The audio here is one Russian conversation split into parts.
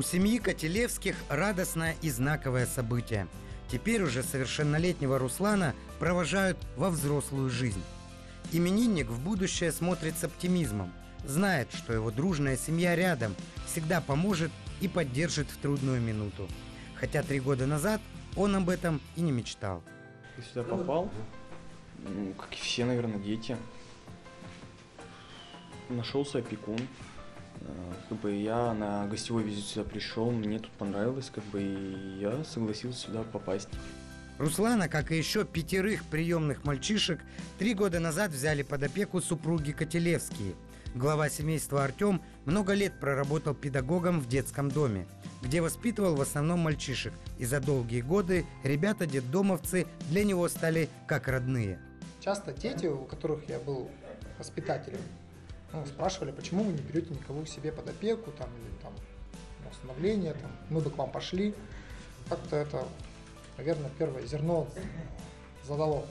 У семьи Котелевских радостное и знаковое событие. Теперь уже совершеннолетнего Руслана провожают во взрослую жизнь. Именинник в будущее смотрит с оптимизмом. Знает, что его дружная семья рядом, всегда поможет и поддержит в трудную минуту. Хотя три года назад он об этом и не мечтал. Я сюда попал, ну, как и все, наверное, дети. Нашелся опекун. Как бы я на гостевой визит сюда пришел, мне тут понравилось, как бы и я согласился сюда попасть. Руслана, как и еще пятерых приемных мальчишек, три года назад взяли под опеку супруги Котелевские. Глава семейства Артем много лет проработал педагогом в детском доме, где воспитывал в основном мальчишек, и за долгие годы ребята-детдомовцы для него стали как родные. Часто дети, у которых я был воспитателем, ну, спрашивали, почему вы не берете никого к себе под опеку, там, или там, на усыновление, там, мы бы к вам пошли. Как-то это, наверное, первое зерно задало.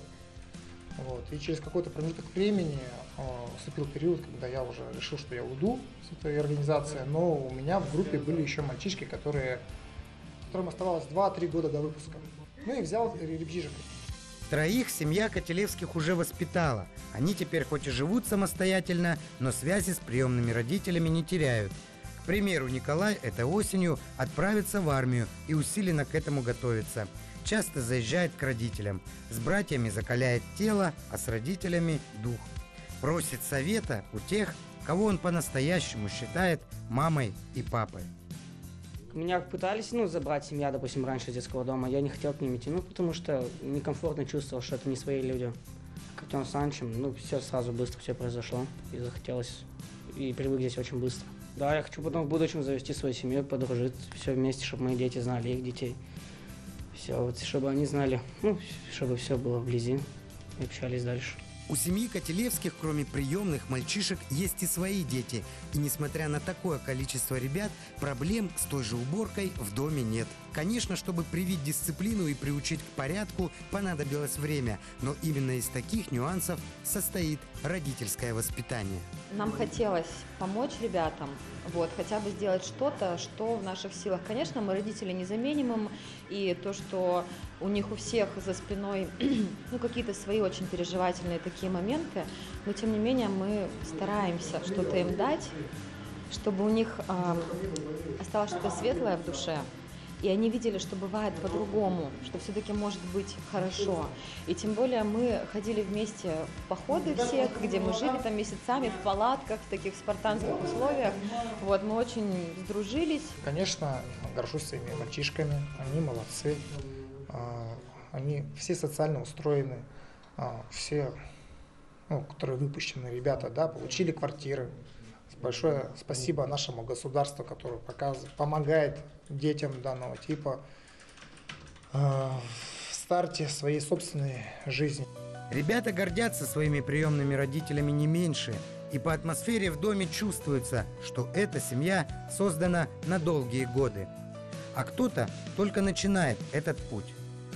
Вот. И через какой-то промежуток времени э, наступил период, когда я уже решил, что я уйду с этой организации, но у меня в группе были еще мальчишки, которые, которым оставалось 2-3 года до выпуска. Ну и взял ребятишек. Троих семья Котелевских уже воспитала. Они теперь хоть и живут самостоятельно, но связи с приемными родителями не теряют. К примеру, Николай этой осенью отправится в армию и усиленно к этому готовится. Часто заезжает к родителям. С братьями закаляет тело, а с родителями – дух. Просит совета у тех, кого он по-настоящему считает мамой и папой. Меня пытались, ну, забрать семья, допустим, раньше детского дома. Я не хотел к ним идти, ну, потому что некомфортно чувствовал, что это не свои люди. К Артему Санычем, ну, все сразу быстро все произошло. И захотелось, и привык здесь очень быстро. Да, я хочу потом в будущем завести свою семью, подружить, все вместе, чтобы мои дети знали их детей. Все, вот, чтобы они знали, ну, чтобы все было вблизи и общались дальше. У семьи Котелевских, кроме приемных мальчишек, есть и свои дети. И несмотря на такое количество ребят, проблем с той же уборкой в доме нет. Конечно, чтобы привить дисциплину и приучить к порядку, понадобилось время. Но именно из таких нюансов состоит родительское воспитание. Нам хотелось помочь ребятам, вот, хотя бы сделать что-то, что в наших силах. Конечно, мы родители не заменим им, и то, что у них у всех за спиной ну, какие-то свои очень переживательные такие моменты, но тем не менее мы стараемся что-то им дать, чтобы у них э, осталось что-то светлое в душе, и они видели, что бывает по-другому, что все-таки может быть хорошо. И тем более мы ходили вместе в походы все, где мы жили там месяцами в палатках, в таких спартанских условиях. Вот, мы очень сдружились. Конечно, горжусь своими мальчишками, они молодцы, а, они все социально устроены, а, все, ну, которые выпущены ребята, да, получили квартиры. Большое спасибо нашему государству, которое показывает, помогает детям данного типа а, в старте своей собственной жизни. Ребята гордятся своими приемными родителями не меньше. И по атмосфере в доме чувствуется, что эта семья создана на долгие годы. А кто-то только начинает этот путь.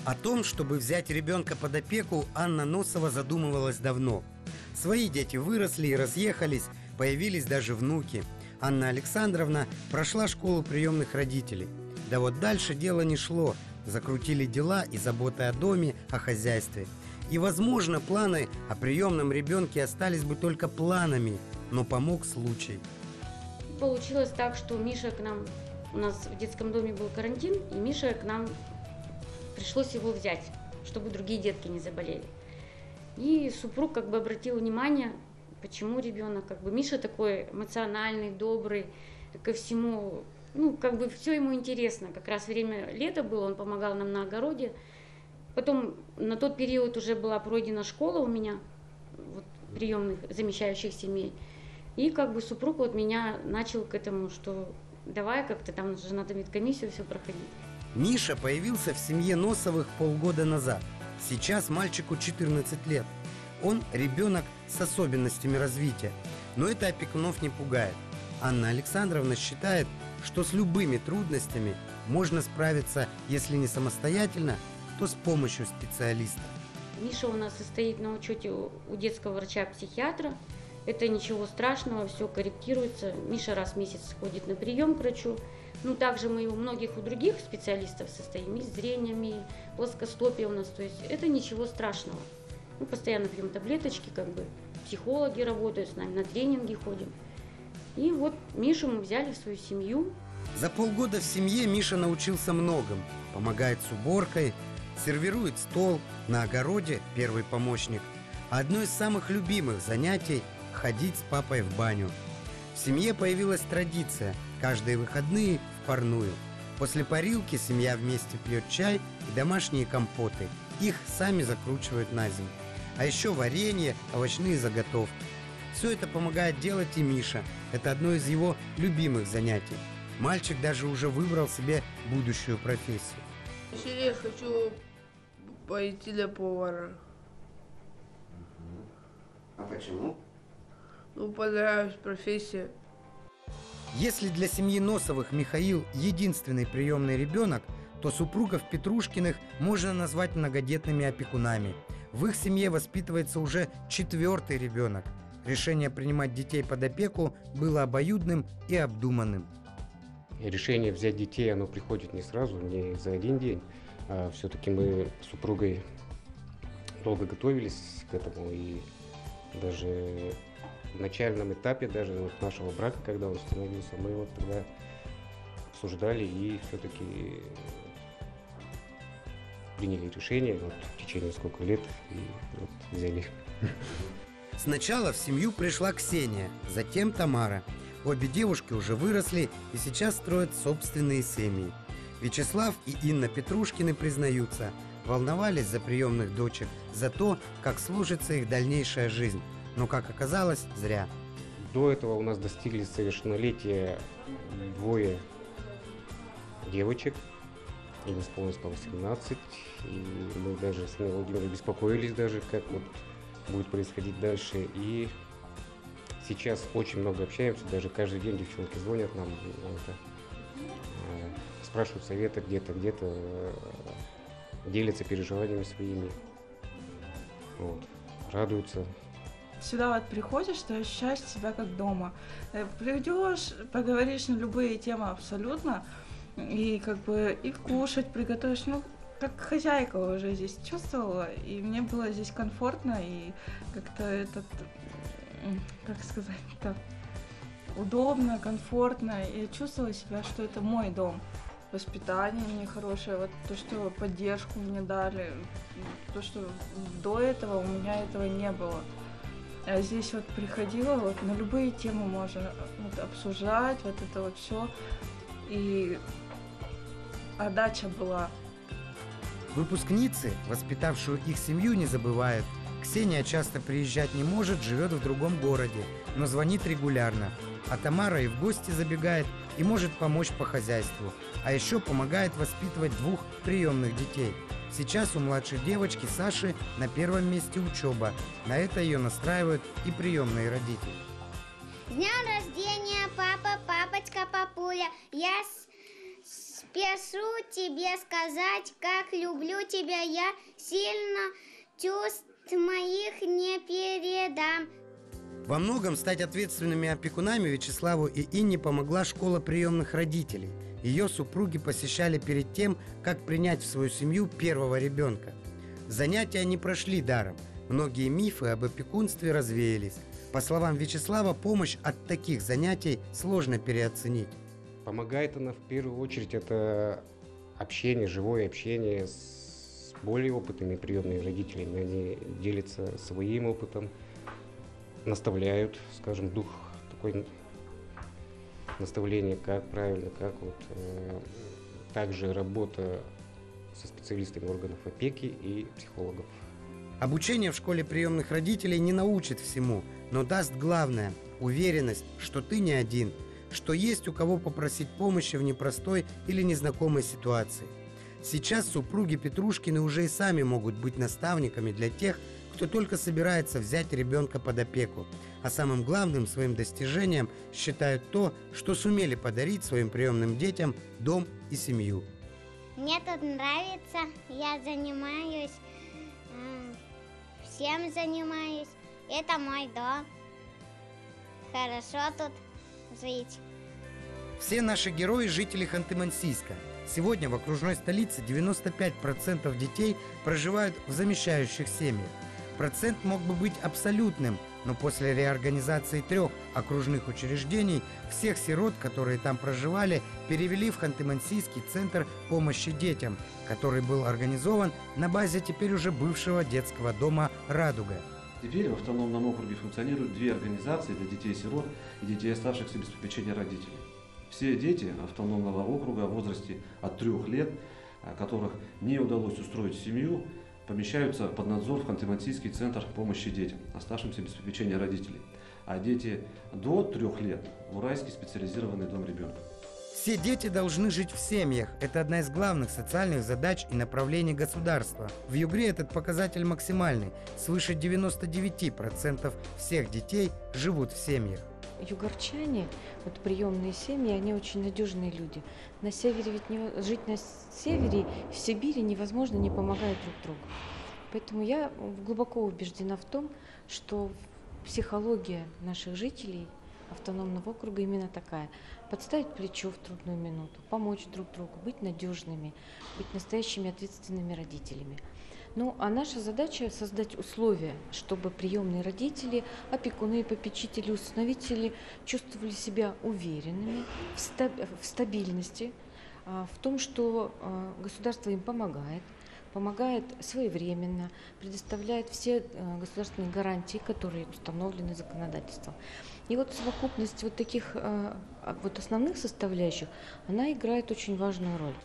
О том, чтобы взять ребенка под опеку, Анна Носова задумывалась давно. Свои дети выросли и разъехались, появились даже внуки. Анна Александровна прошла школу приемных родителей. Да вот дальше дело не шло. Закрутили дела и заботы о доме, о хозяйстве. И, возможно, планы о приемном ребенке остались бы только планами, но помог случай. Получилось так, что Миша к нам, у нас в детском доме был карантин, и Миша к нам, пришлось его взять, чтобы другие детки не заболели. И супруг как бы обратил внимание, почему ребенок, как бы Миша такой эмоциональный, добрый, ко всему, ну, как бы все ему интересно. Как раз время лета было, он помогал нам на огороде. Потом на тот период уже была пройдена школа у меня, вот, приемных замещающих семей. И как бы супруг вот меня начал к этому, что давай как-то там же надо медкомиссию все проходить. Миша появился в семье Носовых полгода назад. Сейчас мальчику 14 лет. Он ребенок с особенностями развития. Но это опекунов не пугает. Анна Александровна считает, что с любыми трудностями можно справиться, если не самостоятельно, то с помощью специалиста. Миша у нас состоит на учете у детского врача-психиатра. Это ничего страшного, все корректируется. Миша раз в месяц ходит на прием к врачу. Ну, также мы у многих у других специалистов состоим, и с зрением, и плоскостопие у нас. То есть это ничего страшного. Мы постоянно пьем таблеточки, как бы психологи работают с нами, на тренинги ходим. И вот Мишу мы взяли в свою семью. За полгода в семье Миша научился многому. Помогает с уборкой, сервирует стол, на огороде первый помощник. Одно из самых любимых занятий – ходить с папой в баню. В семье появилась традиция – каждые выходные в парную. После парилки семья вместе пьет чай и домашние компоты. Их сами закручивают на зиму. А еще варенье, овощные заготовки. Все это помогает делать и Миша. Это одно из его любимых занятий. Мальчик даже уже выбрал себе будущую профессию. Если я хочу пойти для повара. А почему? Ну, понравилась профессия. Если для семьи Носовых Михаил единственный приемный ребенок, то супругов Петрушкиных можно назвать многодетными опекунами. В их семье воспитывается уже четвертый ребенок. Решение принимать детей под опеку было обоюдным и обдуманным. Решение взять детей, оно приходит не сразу, не за один день. А все-таки мы с супругой долго готовились к этому и даже в начальном этапе даже вот нашего брака, когда он становился, мы вот тогда обсуждали и все-таки приняли решение вот в течение сколько лет и вот взяли. Сначала в семью пришла Ксения, затем Тамара. Обе девушки уже выросли и сейчас строят собственные семьи. Вячеслав и Инна Петрушкины признаются, волновались за приемных дочек, за то, как сложится их дальнейшая жизнь. Но, как оказалось, зря. До этого у нас достигли совершеннолетия двое девочек. Им исполнилось по 18. И мы даже с Ниной беспокоились даже, как вот будет происходить дальше. И сейчас очень много общаемся, даже каждый день девчонки звонят нам, это, э, спрашивают совета где-то, где-то, э, делятся переживаниями своими, вот, радуются. Сюда вот приходишь, ты ощущаешь себя как дома. Э, Придешь, поговоришь на любые темы абсолютно, и как бы и кушать приготовишь, ну, как хозяйка уже здесь чувствовала, и мне было здесь комфортно, и как-то этот, как сказать, так удобно, комфортно, и чувствовала себя, что это мой дом. Воспитание мне хорошее, вот то, что поддержку мне дали, то, что до этого у меня этого не было. А здесь вот приходила, вот на любые темы можно вот, обсуждать, вот это вот все. И отдача была. Выпускницы, воспитавшую их семью, не забывают. Ксения часто приезжать не может, живет в другом городе, но звонит регулярно. А Тамара и в гости забегает и может помочь по хозяйству. А еще помогает воспитывать двух приемных детей. Сейчас у младшей девочки Саши на первом месте учеба. На это ее настраивают и приемные родители. С днем рождения, папа, папочка, папуля. Я с- спешу тебе сказать, как люблю тебя. Я сильно чувств моих не передам. Во многом стать ответственными опекунами Вячеславу и Инне помогла школа приемных родителей. Ее супруги посещали перед тем, как принять в свою семью первого ребенка. Занятия не прошли даром. Многие мифы об опекунстве развеялись. По словам Вячеслава, помощь от таких занятий сложно переоценить. Помогает она в первую очередь это общение, живое общение с более опытными приемными родителями. Они делятся своим опытом, наставляют, скажем, дух такой наставления, как правильно, как вот э, также работа со специалистами органов опеки и психологов. Обучение в школе приемных родителей не научит всему, но даст главное – уверенность, что ты не один, что есть у кого попросить помощи в непростой или незнакомой ситуации. Сейчас супруги Петрушкины уже и сами могут быть наставниками для тех, кто только собирается взять ребенка под опеку. А самым главным своим достижением считают то, что сумели подарить своим приемным детям дом и семью. Мне тут нравится, я занимаюсь, всем занимаюсь. Это мой дом. хорошо тут жить. Все наши герои – жители Ханты-Мансийска. Сегодня в окружной столице 95% детей проживают в замещающих семьях. Процент мог бы быть абсолютным, но после реорганизации трех окружных учреждений всех сирот, которые там проживали, перевели в Ханты-Мансийский центр помощи детям, который был организован на базе теперь уже бывшего детского дома «Радуга». Теперь в автономном округе функционируют две организации для детей-сирот и детей, оставшихся без попечения родителей. Все дети автономного округа в возрасте от трех лет, а, которых не удалось устроить семью, помещаются под надзор в Ханты-Мансийский центр помощи детям, оставшимся без попечения родителей. А дети до трех лет в Уральский специализированный дом ребенка. Все дети должны жить в семьях. Это одна из главных социальных задач и направлений государства. В Югре этот показатель максимальный. Свыше 99% всех детей живут в семьях. Югорчане, вот приемные семьи, они очень надежные люди. На севере ведь не, жить на севере, в Сибири невозможно, не помогая друг другу. Поэтому я глубоко убеждена в том, что психология наших жителей автономного округа именно такая. Подставить плечо в трудную минуту, помочь друг другу, быть надежными, быть настоящими ответственными родителями. Ну, а наша задача создать условия, чтобы приемные родители, опекуны, попечители, установители чувствовали себя уверенными в стабильности, а, в том, что а, государство им помогает, помогает своевременно, предоставляет все а, государственные гарантии, которые установлены законодательством. И вот совокупность вот таких вот основных составляющих, она играет очень важную роль.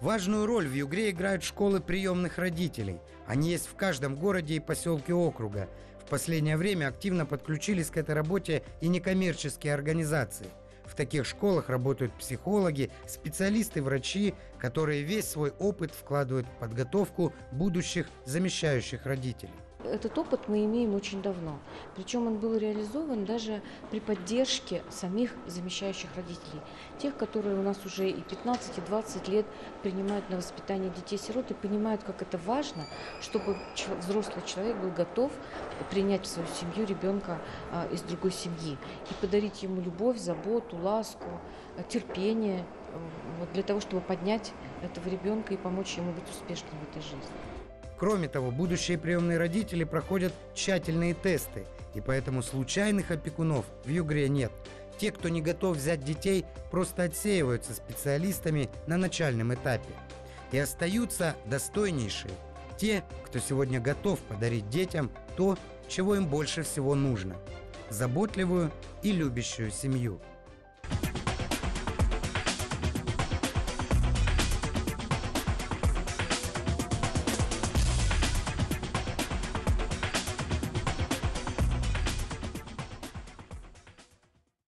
Важную роль в Югре играют школы приемных родителей. Они есть в каждом городе и поселке округа. В последнее время активно подключились к этой работе и некоммерческие организации. В таких школах работают психологи, специалисты, врачи, которые весь свой опыт вкладывают в подготовку будущих замещающих родителей. Этот опыт мы имеем очень давно. Причем он был реализован даже при поддержке самих замещающих родителей. Тех, которые у нас уже и 15, и 20 лет принимают на воспитание детей-сирот и понимают, как это важно, чтобы взрослый человек был готов принять в свою семью ребенка а, из другой семьи и подарить ему любовь, заботу, ласку, терпение э, вот для того, чтобы поднять этого ребенка и помочь ему быть успешным в этой жизни. Кроме того, будущие приемные родители проходят тщательные тесты, и поэтому случайных опекунов в Югре нет. Те, кто не готов взять детей, просто отсеиваются специалистами на начальном этапе. И остаются достойнейшие. Те, кто сегодня готов подарить детям то, чего им больше всего нужно. Заботливую и любящую семью –